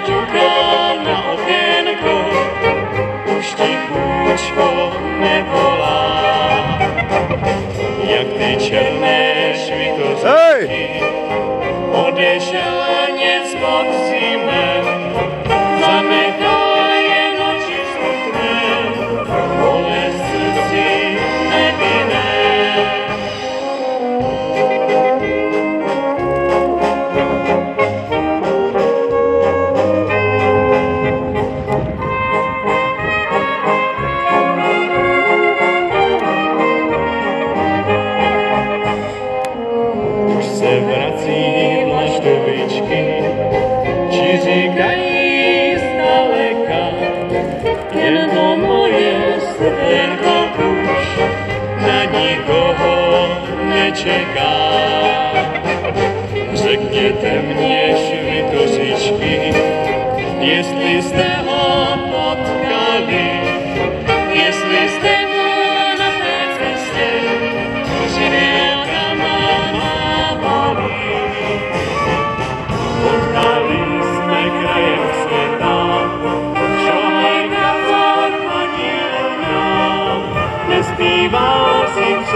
už neťuká na okénko, už tichůčko nevolá. Jak ty černé švikořičky, odešel nic podzimem, to moje srdenko už na nikoho nečeká. Řekněte mě, švitořičky, jestli jste ho potkali,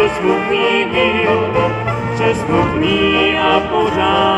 smutný byl, že smutný a pořád